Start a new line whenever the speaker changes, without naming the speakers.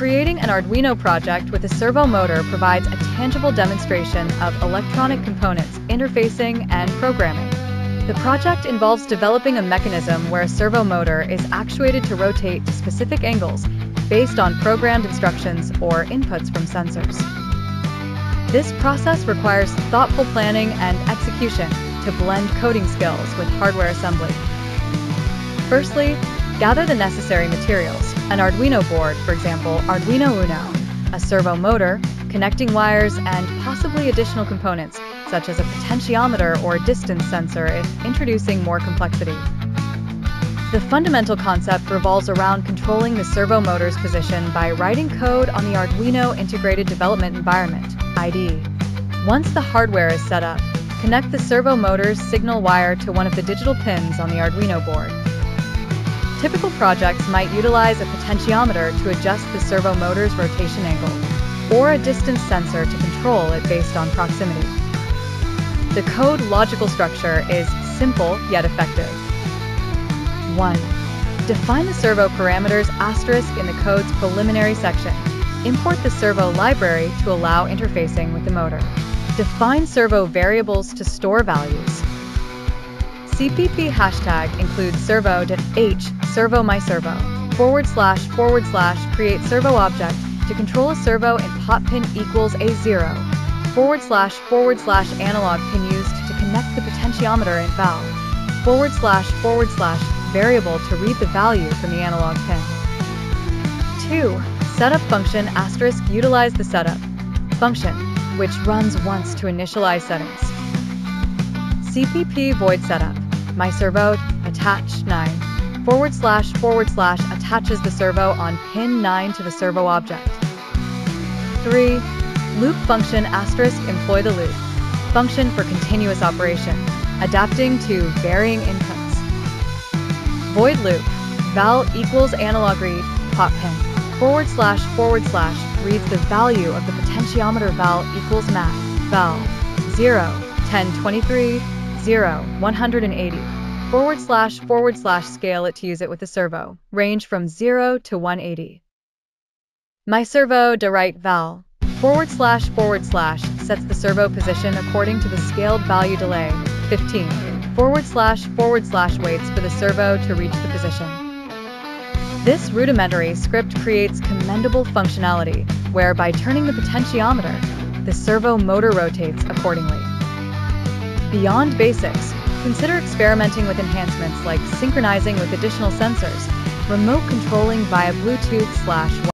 Creating an Arduino project with a servo motor provides a tangible demonstration of electronic components, interfacing, and programming. The project involves developing a mechanism where a servo motor is actuated to rotate to specific angles based on programmed instructions or inputs from sensors. This process requires thoughtful planning and execution to blend coding skills with hardware assembly. Firstly, gather the necessary materials, an Arduino board, for example, Arduino Uno, a servo motor, connecting wires, and possibly additional components, such as a potentiometer or distance sensor if introducing more complexity. The fundamental concept revolves around controlling the servo motor's position by writing code on the Arduino Integrated Development Environment, IDE. Once the hardware is set up, connect the servo motor's signal wire to one of the digital pins on the Arduino board. Typical projects might utilize a potentiometer to adjust the servo motor's rotation angle, or a distance sensor to control it based on proximity. The code logical structure is simple yet effective. 1. Define the servo parameters asterisk in the code's preliminary section. Import the servo library to allow interfacing with the motor. Define servo variables to store values. CPP hashtag includes servo h servo my servo forward slash forward slash create servo object to control a servo in pot pin equals A0 forward slash forward slash analog pin used to connect the potentiometer in valve forward slash forward slash variable to read the value from the analog pin. 2. Setup function asterisk utilize the setup function, which runs once to initialize settings. CPP void setup my servo attach 9 forward slash forward slash attaches the servo on pin 9 to the servo object. 3. Loop function asterisk employ the loop function for continuous operation, adapting to varying inputs. Void loop val equals analog read pot pin forward slash forward slash reads the value of the potentiometer val equals map val 0 10 23 0, 180, forward slash forward slash scale it to use it with a servo, range from 0 to 180. My servo de right val, forward slash forward slash sets the servo position according to the scaled value delay, 15, forward slash forward slash waits for the servo to reach the position. This rudimentary script creates commendable functionality, where by turning the potentiometer, the servo motor rotates accordingly. Beyond basics, consider experimenting with enhancements like synchronizing with additional sensors, remote controlling via Bluetooth slash